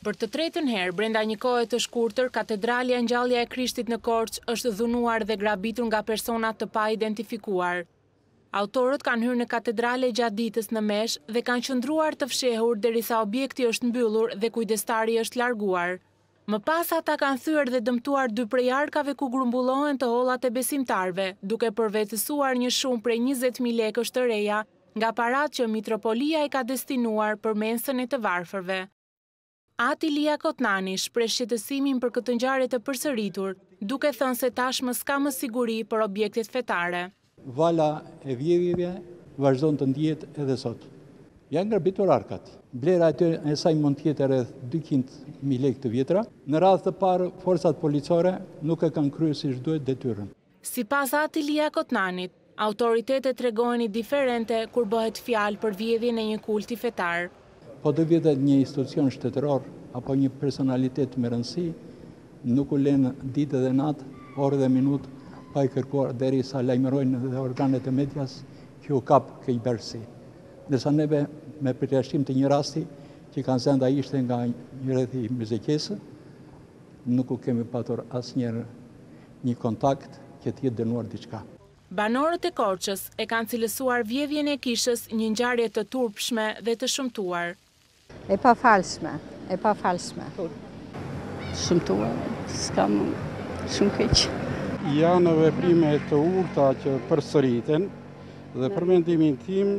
Për të tretën herë brenda një kohe të shkurtër, Katedralja Ngjallja e Krishtit në Korçë është dhunuar dhe grabitur nga persona të paidentifikuar. Autorët kanë hyrë në katedrale gjatë ditës në meshë dhe kanë qëndruar të fshehur derisa objekti është mbyllur dhe kujdestari është larguar. Më pas ata kanë thyer dhe dëmtuar dy prej arkave ku grumbullohen të hollat e besimtarëve, duke përvetësuar një shumë prej njëzet mijë lekësh të reja nga paratë që Mitropolia i ka destinuar për mensën e të varfërve. At Ilia Kotnani shpreh shqetësimin për këtë ngjarje të përsëritur, duke thënë se tashmë s'ka më siguri për objektet fetare. Vala e vjedhjeve vazhdon të ndihet edhe sot. Janë grabitur arkat. Vlera e tërë e saj mund të jetë rreth dyqind mijë lekë të vjetra. Në radhë të parë, forcat policore nuk e kanë kryer siç duhet detyrën. Sipas At Ilia Kotnanit, autoritetet tregohen indiferente kur bëhet fjalë për vjedhjen e një kulti fetar. Po të vidhet një institucion shtetëror apo një personalitet me rëndësi, nuk u lenë ditë dhe natë, orë dhe minutë, pa i kërkuar derisa lajmërojnë dhe organet e medias që u kap keqbërësi. Ndërsa neve, me përjashtim të një rasti, që kanë zënë, ishte nga një rreth i Myzeqesë, nuk u kemi patur asnjë kontakt që të jetë dënuar diçka. Banorët e Korçës e kanë cilësuar vjedhjen e kishës një ngjarje të turpshme dhe të shëmtuar. E pafalshme, e pafalshme. Shëmtuar, s'ka më shumë keq. Janë veprime të urta që përsëriten dhe për mendimin tim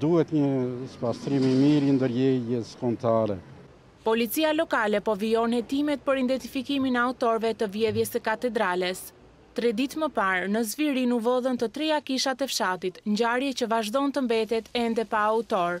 duhet një spastrim i mirë i ndërgjegjes kombëtare. Policia lokale po vijon hetimet për identifikimin e autorëve të vjedhjes së katedrales. Tre ditë më parë, në Zvirinë u vodhën të treja kishat e fshatit, ngjarje që vazhdon të mbetet ende pa autor.